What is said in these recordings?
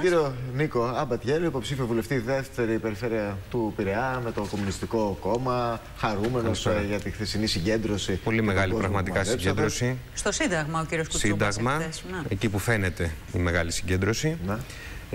Κύριο Νίκο Αμπατιέλη, υποψήφιο βουλευτή δεύτερη περιφέρεια του Πειραιά με το Κομμουνιστικό Κόμμα. Χαρούμενος για τη χθεσινή συγκέντρωση. Πολύ μεγάλη πραγματικά συγκέντρωση. Στο Σύνταγμα, ο κύριος Κουτσούπας. Σύνταγμα, ναι. εκεί που φαίνεται η μεγάλη συγκέντρωση. Ναι.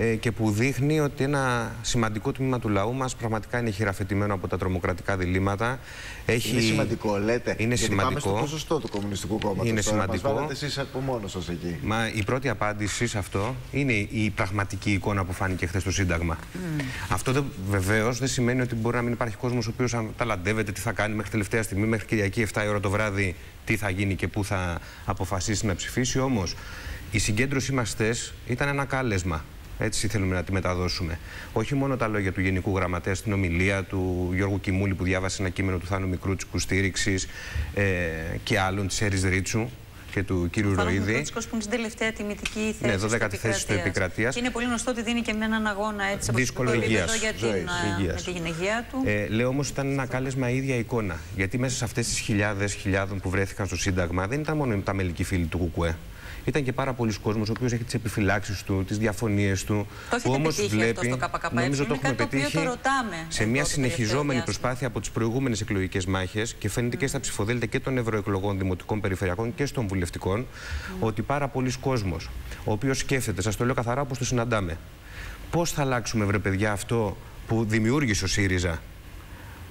Ε, και που δείχνει ότι ένα σημαντικό τμήμα του λαού μας πραγματικά είναι χειραφετημένο από τα τρομοκρατικά διλήμματα. Έχει... Είναι σημαντικό, λέτε. Είναι γιατί σημαντικό. Πάμε στο ποσοστό του Κομμουνιστικού Κόμματος. Είναι τώρα. σημαντικό. Μας βάλετε εσείς από μόνος σας εκεί. Μα η πρώτη απάντηση σε αυτό είναι η πραγματική εικόνα που φάνηκε χθες στο Σύνταγμα. Mm. Αυτό βεβαίως δεν σημαίνει ότι μπορεί να μην υπάρχει κόσμος ο οποίος ταλαντεύεται τι θα κάνει μέχρι τελευταία στιγμή, μέχρι Κυριακή 7 ώρα το βράδυ, τι θα γίνει και πού θα αποφασίσει να ψηφίσει. Όμως η συγκέντρωσή μας ήταν ένα κάλεσμα. Έτσι θέλουμε να τη μεταδώσουμε. Όχι μόνο τα λόγια του Γενικού Γραμματέα στην ομιλία του Γιώργου Κιμούλη που διάβασε ένα κείμενο του Θάνου Μικρούτσικου στήριξης ε, και άλλων της Έρης Ρίτσου και του κύριου Ροίδη. Ο που είναι στην τελευταία τιμητική θέση. Ναι, 12η θέση του επικρατεία. Και είναι πολύ γνωστό ότι δίνει και με έναν αγώνα έτσι Δύσκολο υγείας. για την, υγείας. με την υγεία του. Ε, λέω όμως ήταν ένα κάλεσμα η ίδια εικόνα. Γιατί μέσα σε αυτές τις χιλιάδες χιλιάδων που βρέθηκαν στο Σύνταγμα δεν ήταν μόνο τα μελικοί φίλοι του Κουκουέ ήταν και πάρα πολλοί κόσμος ο οποίος έχει τις επιφυλάξεις του, τις διαφωνίες του. Το που όμως βλέπει. Αυτό στο νομίζω το έχουμε πετύχει το σε μια συνεχιζόμενη προσπάθεια από τις προηγούμενες εκλογικές μάχες και φαίνεται και στα ψηφοδέλτια και των ευρωεκλογών δημοτικών περιφερειακών και των βουλευτικών ότι πάρα πολλοί κόσμος ο οποίος σκέφτεται, σας το λέω καθαρά όπως το συναντάμε, πώς θα αλλάξουμε, βρε παιδιά, αυτό που δημιούργησε ο ΣΥΡΙΖΑ;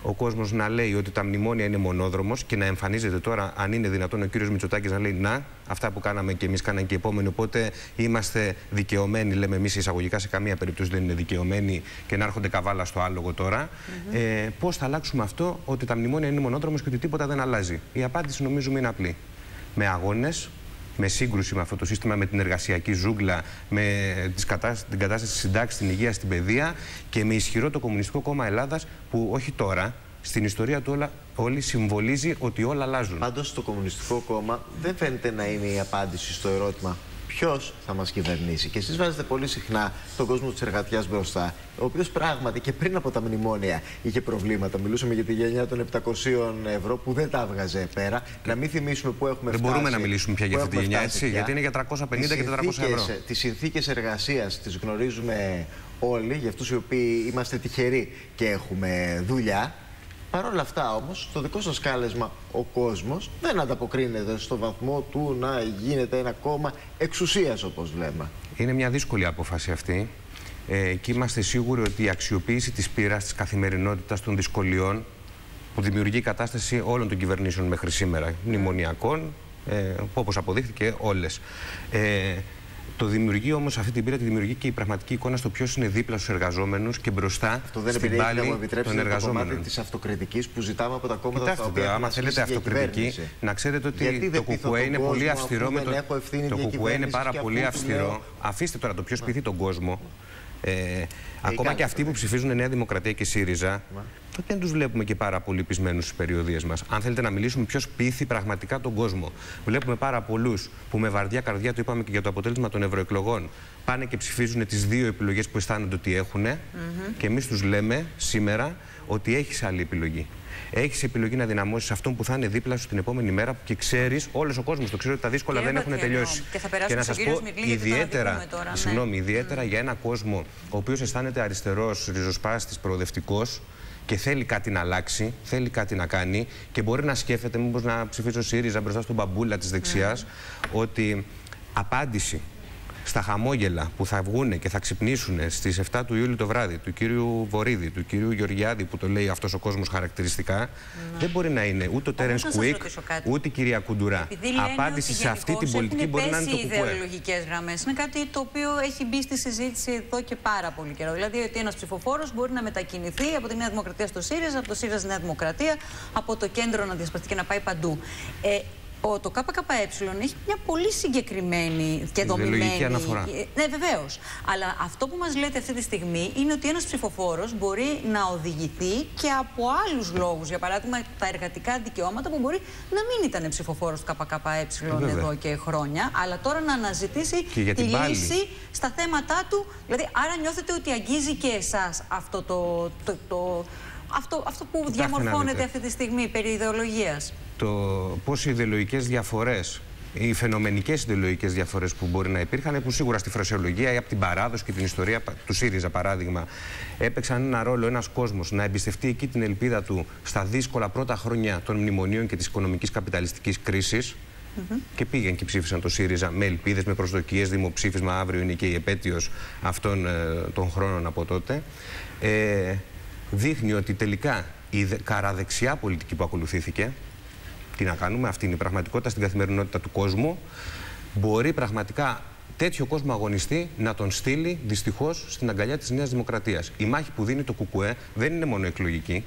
Ο κόσμος να λέει ότι τα μνημόνια είναι μονόδρομος και να εμφανίζεται τώρα, αν είναι δυνατόν, ο κύριος Μητσοτάκης να λέει Να, αυτά που κάναμε και εμείς κάναμε και οι επόμενοι. Οπότε είμαστε δικαιωμένοι, λέμε εμείς εισαγωγικά, σε καμία περίπτωση δεν είναι δικαιωμένοι και να έρχονται καβάλα στο άλογο τώρα. Mm -hmm. ε, Πώς θα αλλάξουμε αυτό, ότι τα μνημόνια είναι μονόδρομος και ότι τίποτα δεν αλλάζει. Η απάντηση νομίζουμε είναι απλή. Με αγώνες, με σύγκρουση με αυτό το σύστημα, με την εργασιακή ζούγκλα, με τις κατάσταση, την κατάσταση της συντάξης, στην υγεία, στην παιδεία και με ισχυρό το Κομμουνιστικό Κόμμα Ελλάδας που όχι τώρα, στην ιστορία του όλα, όλη συμβολίζει ότι όλα αλλάζουν. Πάντως το Κομμουνιστικό Κόμμα δεν φαίνεται να είναι η απάντηση στο ερώτημα ποιος θα μας κυβερνήσει; Και εσείς βάζετε πολύ συχνά τον κόσμο της εργατιάς μπροστά, ο οποίος πράγματι και πριν από τα μνημόνια είχε προβλήματα. Μιλούσαμε για τη γενιά των 700 ευρώ που δεν τα έβγαζε πέρα. Να μην θυμίσουμε που έχουμε δεν φτάσει. Δεν μπορούμε να μιλήσουμε πια για αυτή τη γενιά, έτσι, γιατί είναι για 350 και 400 ευρώ. Τις συνθήκες εργασίας τις γνωρίζουμε όλοι, για αυτούς οι οποίοι είμαστε τυχεροί και έχουμε δουλειά. Παρ' όλα αυτά όμως, το δικό σας κάλεσμα ο κόσμος δεν ανταποκρίνεται στο βαθμό του να γίνεται ένα κόμμα εξουσίας όπως λέμε. Είναι μια δύσκολη απόφαση αυτή ε, και είμαστε σίγουροι ότι η αξιοποίηση της πείρας, της καθημερινότητας των δυσκολιών που δημιουργεί η κατάσταση όλων των κυβερνήσεων μέχρι σήμερα, μνημονιακών, ε, που όπως αποδείχθηκε όλες. Ε, το δημιουργεί όμως αυτή την πείρα, τη δημιουργεί και η πραγματική εικόνα στο ποιος είναι δίπλα στους εργαζόμενους και μπροστά Αυτό δεν στην πάλη να μου των εργαζόμενων. Αυτό της αυτοκριτικής που ζητάμε από τα κόμματα Κοιτάξτε, τα οποία. Άμα θέλετε αυτοκριτική, να ξέρετε ότι το κουκουέ είναι πολύ αυστηρό με το. Το κουκουέ είναι πάρα πολύ αυστηρό. Αφήστε τώρα το ποιος πειθεί τον κόσμο. Ε, ακόμα και αυτοί που ψηφίζουν Νέα Δημοκρατία και ΣΥΡΙΖΑ, δεν τους βλέπουμε και πάρα πολύ πεισμένους στις περιοδίες μας. Αν θέλετε να μιλήσουμε, ποιος πείθει πραγματικά τον κόσμο. Βλέπουμε πάρα πολλούς που με βαρδιά καρδιά, το είπαμε και για το αποτέλεσμα των ευρωεκλογών, πάνε και ψηφίζουν τις δύο επιλογές που αισθάνονται ότι έχουν. Mm -hmm. Και εμείς τους λέμε σήμερα ότι έχεις άλλη επιλογή έχεις επιλογή να δυναμώσεις αυτόν που θα είναι δίπλα σου την επόμενη μέρα και ξέρεις, όλος ο κόσμος το ξέρει ότι τα δύσκολα δεν έχουν τελειώσει. Και, θα και να σας πω, ιδιαίτερα, τώρα, ναι. συγγνώμη, ιδιαίτερα mm. για ένα κόσμο ο οποίος αισθάνεται αριστερός, ριζοσπάστης, προοδευτικός και θέλει κάτι να αλλάξει, θέλει κάτι να κάνει και μπορεί να σκέφτεται, μήπως να ψηφίσω ΣΥΡΙΖΑ μπροστά στον μπαμπούλα της δεξιάς, mm. ότι απάντηση στα χαμόγελα που θα βγουν και θα ξυπνήσουν στις 7 του Ιούλιου το βράδυ του κύριου Βορύδη, του κύριου Γεωργιάδη που το λέει αυτός ο κόσμος χαρακτηριστικά, ναι. δεν μπορεί να είναι ούτε ο Τέρεν Κουίκ, ούτε η κυρία Κουντουρά. Απάντηση σε αυτή την πολιτική μπορεί να είναι το κουκουέ. ιδεολογικές γραμμές. Είναι κάτι το οποίο έχει μπει στη συζήτηση εδώ και πάρα πολύ καιρό. Δηλαδή ότι ένας ψηφοφόρος μπορεί να μετακινηθεί από τη Νέα Δημοκρατία στο ΣΥΡΙΖΑ, από το ΣΥΡΙΖΑ στη Νέα Δημοκρατία, από το κέντρο να διασπαστεί και να πάει παντού. Ε, ο, το ΚΚΕ έχει μια πολύ συγκεκριμένη και δομημένη. αναφορά. Ναι, βεβαίως. Αλλά αυτό που μας λέτε αυτή τη στιγμή είναι ότι ένας ψηφοφόρος μπορεί να οδηγηθεί και από άλλους λόγους. Για παράδειγμα, τα εργατικά δικαιώματα που μπορεί να μην ήταν ψηφοφόρος του ΚΚΕ εδώ και χρόνια, αλλά τώρα να αναζητήσει τη λύση στα θέματα του. Δηλαδή, άρα νιώθετε ότι αγγίζει και εσάς αυτό το, το, το αυτό, αυτό που διαμορφώνεται αυτή τη στιγμή περί ιδεολογίας; Το πώς οι ιδεολογικές διαφορές οι φαινομενικές ιδεολογικές διαφορές που μπορεί να υπήρχαν, που σίγουρα στη φρασιολογία ή από την παράδοση και την ιστορία του ΣΥΡΙΖΑ, παράδειγμα, έπαιξαν ένα ρόλο ένας κόσμος να εμπιστευτεί εκεί την ελπίδα του στα δύσκολα πρώτα χρόνια των μνημονίων και της οικονομικής καπιταλιστικής κρίσης. Mm -hmm. Και πήγαν και ψήφισαν το ΣΥΡΙΖΑ με ελπίδες, με προσδοκίες. Δημοψήφισμα αύριο είναι και η επέτειος αυτών ε, των χρόνων από τότε. Ε, δείχνει ότι τελικά η καραδεξιά πολιτική που ακολουθήθηκε τι να κάνουμε, αυτή είναι η πραγματικότητα στην καθημερινότητα του κόσμου. Μπορεί πραγματικά τέτοιο κόσμο αγωνιστή να τον στείλει δυστυχώς στην αγκαλιά της Νέας Δημοκρατίας. Η μάχη που δίνει το ΚΚΕ δεν είναι μόνο εκλογική.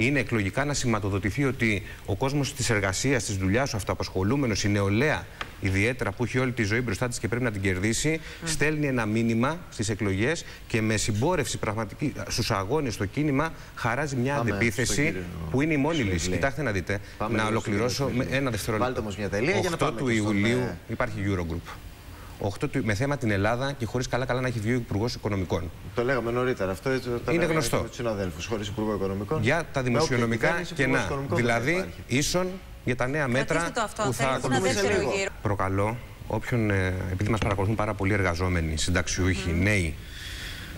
Είναι εκλογικά να σηματοδοτηθεί ότι ο κόσμος της εργασίας, της δουλειάς, ο αυτοαπασχολούμενος, η νεολαία ιδιαίτερα που έχει όλη τη ζωή μπροστά της και πρέπει να την κερδίσει, στέλνει ένα μήνυμα στις εκλογές και με συμπόρευση πραγματική στους αγώνες, στο κίνημα, χαράζει μια Πάμε αντεπίθεση που είναι η μόνη λύση. Κοιτάξτε να δείτε. Πάμε να ολοκληρώσω με ένα δευτερόλεπτο. Βάλτε μια τελεία για να πάμε του Ιουλίου υπάρχει Eurogroup. 8 με θέμα την Ελλάδα και χωρίς καλά-καλά να έχει βγει ο Υπουργός Οικονομικών. Το λέγαμε νωρίτερα. Αυτό το είναι γνωστό. Με τους συναδέλφους, χωρίς Υπουργό Οικονομικών. Για τα δημοσιονομικά κενά. Δηλαδή, ίσον για τα νέα μέτρα που θα ακολουθήσουν. Προκαλώ όποιον, ε, επειδή μας παρακολουθούν πάρα πολλοί εργαζόμενοι, συνταξιούχοι, mm. νέοι,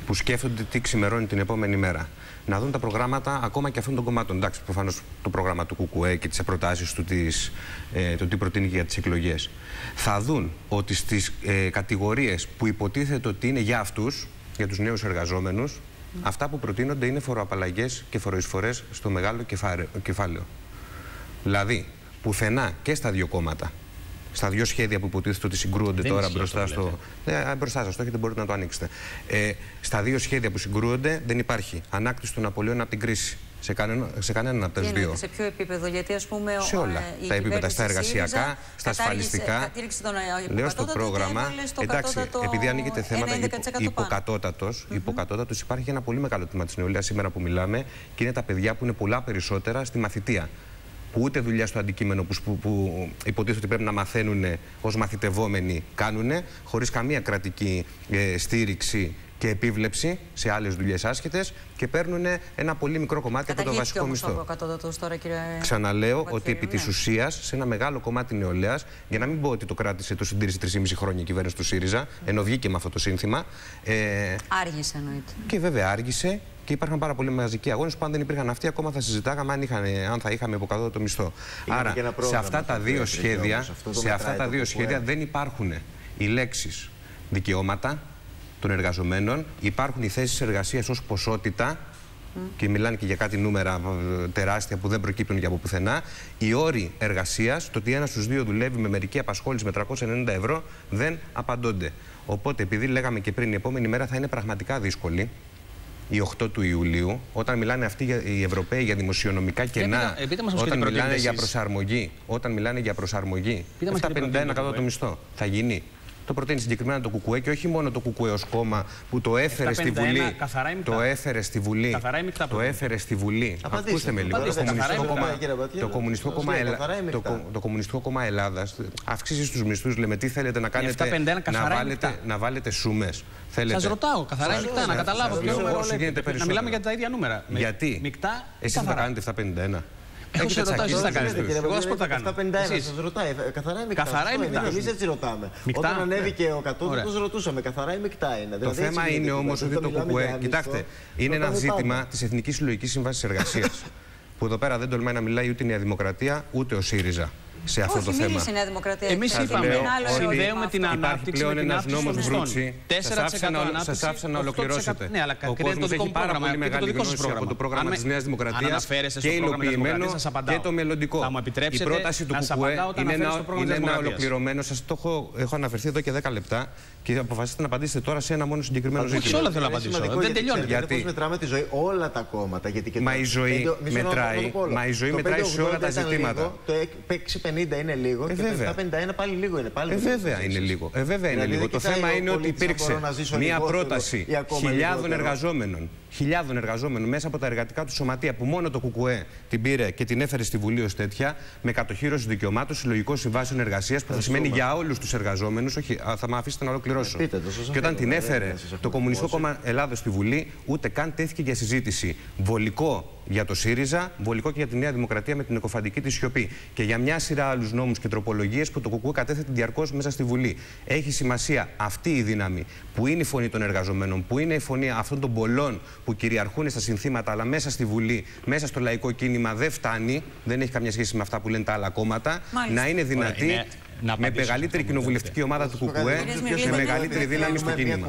που σκέφτονται τι ξημερώνει την επόμενη μέρα. Να δουν τα προγράμματα ακόμα και αυτών των κομμάτων. Εντάξει, προφανώς το πρόγραμμα του ΚΚΕ και τις προτάσεις του, τις, ε, το τι προτείνει για τις εκλογές. Θα δουν ότι στις ε, κατηγορίες που υποτίθεται ότι είναι για αυτούς, για τους νέους εργαζόμενους, αυτά που προτείνονται είναι φοροαπαλλαγές και φοροεισφορές στο μεγάλο κεφάλαιο. Δηλαδή, πουθενά και στα δύο κόμματα, στα δύο σχέδια που υποτίθεται ότι συγκρούονται τώρα μπροστά στο. Ναι, μπροστά σας το έχετε, μπορείτε να το ανοίξετε. Ε, στα δύο σχέδια που συγκρούονται δεν υπάρχει ανάκτηση των απολύων από την κρίση. Σε, κανένα, σε κανέναν από τα δύο. Σε ποιο επίπεδο, γιατί ας πούμε. Σε όλα. Ε, τα επίπεδα, στα εργασιακά, στα ασφαλιστικά. Τον, ε, Λέω στο πρόγραμμα. Εντάξει, επειδή ανοίγεται θέματα υποκατώτατος, mm -hmm. υπάρχει ένα πολύ μεγάλο τμήμα της νεολαίας σήμερα που μιλάμε και είναι τα παιδιά που είναι πολλά περισσότερα στη μαθητεία που ούτε δουλειά στο αντικείμενο που, που, που υποτίθεται ότι πρέπει να μαθαίνουν ως μαθητευόμενοι κάνουν, χωρίς καμία κρατική ε, στήριξη και επίβλεψη σε άλλες δουλειές άσχετες και παίρνουν ένα πολύ μικρό κομμάτι από το βασικό μισθό. Τώρα, κύριε Ξαναλέω ότι επί της ουσίας σε ένα μεγάλο κομμάτι νεολαίας, για να μην πω ότι το κράτησε, το συντήρησε 3,5 χρόνια η κυβέρνηση του ΣΥΡΙΖΑ, ενώ βγήκε με αυτό το σύνθημα. Ε, άργησε εννοείται. Και βέβαια άργησε και υπήρχαν πάρα πολλοί μαζικοί αγώνες που αν δεν υπήρχαν αυτοί, ακόμα θα συζητάγαμε αν, είχαν, αν θα είχαμε από το μισθό. Άρα σε αυτά τα δύο σχέδια, σε αυτά τα δύο σχέδια δεν υπάρχουν οι λέξεις δικαιώματα των εργαζομένων, υπάρχουν οι θέσεις εργασίας ως ποσότητα. Και μιλάνε και για κάτι νούμερα ε, τεράστια που δεν προκύπτουν για από πουθενά. Οι όροι εργασίας, το ότι ένας στους δύο δουλεύει με μερική απασχόληση με 390 ευρώ, δεν απαντώνται. Οπότε, επειδή λέγαμε και πριν, η επόμενη μέρα θα είναι πραγματικά δύσκολη η 8 του Ιουλίου, όταν μιλάνε αυτοί οι Ευρωπαίοι για δημοσιονομικά κενά, όταν μιλάνε για προσαρμογή, όταν μιλάνε για προσαρμογή, 751 κατά το μισθό, θα γίνει; Το προτείνει συγκεκριμένα το ΚΚΕ και όχι μόνο το ΚΚΕ ως κόμμα που το έφερε στη Βουλή. Το έφερε στη Βουλή. Το έφερε στη Βουλή. Ακούστε με λίγο. Το Κομμουνιστικό Κόμμα Το Κομμουνιστικό Κόμμα Ελλάδας αυξήσεις τους μισθούς. Λέμε τι θέλετε να κάνετε. Να βάλετε σούμες. Σας ρωτάω καθαρά μεικτά να καταλάβω. Να μιλάμε για τα ίδια νούμερα. Γιατί; Εσείς θα κάνετε 751. Έχω σε ρωτάω, εσεί θα κάνετε; Εγώ σα πω θα κάνω. 751 σας ρωτάει. Καθαρά ή μεικτά; Καθαρά ή μεικτά; Εμείς έτσι ρωτάμε. Όταν ανέβηκε ο κατώτατο, ρωτούσαμε. Καθαρά ή μεικτά είναι. Το θέμα είναι όμως ότι το ΚΚΕ. Κοιτάξτε, είναι ένα ζήτημα της Εθνικής Συλλογικής Σύμβασης Εργασίας. Που εδώ πέρα δεν τολμάει να μιλάει ούτε η Νέα Δημοκρατία ούτε ο ΣΥΡΙΖΑ σε αυτό Όχι, το θέμα. η Νέα Δημοκρατία. Εμείς είπαμε ότι συνδέουμε την ανάπτυξη με την αύξηση των μισθών. 4% Σα άφησα να ολοκληρώσετε. Ναι, αλλά ο κόσμος έχει πάρα πολύ μεγάλη γνώση από το πρόγραμμα της Νέας Δημοκρατίας και υλοποιημένο και το μελλοντικό. Η πρόταση του ΚΚΕ είναι ένα ολοκληρωμένο. Σας το έχω αναφερθεί εδώ και 10 λεπτά και αποφασίσετε να απαντήσετε τώρα σε ένα μόνο συγκεκριμένο ζήτημα. Όχι όλα θέλω να απαντήσω. Δεν τελειώνει. Γιατί πώ μετράμε τη ζωή όλα τα κόμματα. Μα η ζωή μετράει. Μα η ζωή μετράει σε όλα τα ζητήματα. Το 650 είναι λίγο και το 751 πάλι λίγο είναι. Ε, βέβαια είναι λίγο. Ε, βέβαια είναι δηλαδή, λίγο. Το θέμα είναι ότι υπήρξε μια πρόταση χιλιάδων εργαζόμενων χιλιάδων εργαζόμενων μέσα από τα εργατικά του σωματεία που μόνο το ΚΚΕ την πήρε και την έφερε στη Βουλή ως τέτοια, με κατοχήρωση δικαιωμάτων συλλογικών συμβάσεων εργασίας που θα σημαίνει για όλους τους εργαζόμενους. Όχι, θα με αφήσετε να ολοκληρώσω. και όταν την έφερε το Κομμουνιστικό Κόμμα Ελλάδος στη Βουλή, ούτε καν τέθηκε για συζήτηση. Βολικό για το ΣΥΡΙΖΑ, βολικό και για τη Νέα Δημοκρατία με την εκοφαντική της σιωπή. Και για μια σειρά άλλους νόμους και τροπολογίες που το ΚΚΟ κατέθεται διαρκώς μέσα στη Βουλή. Έχει σημασία αυτή η δύναμη που είναι η φωνή των εργαζομένων, που είναι η φωνή αυτών των πολλών που κυριαρχούν στα συνθήματα, αλλά μέσα στη Βουλή, μέσα στο λαϊκό κίνημα δεν φτάνει, δεν έχει καμία σχέση με αυτά που λένε τα άλλα κόμματα, να είναι δυνατή με μεγαλύτερη κοινοβουλευτική ομάδα του ΚΚΕ και μεγαλύτερη δύναμη στο κίνημα.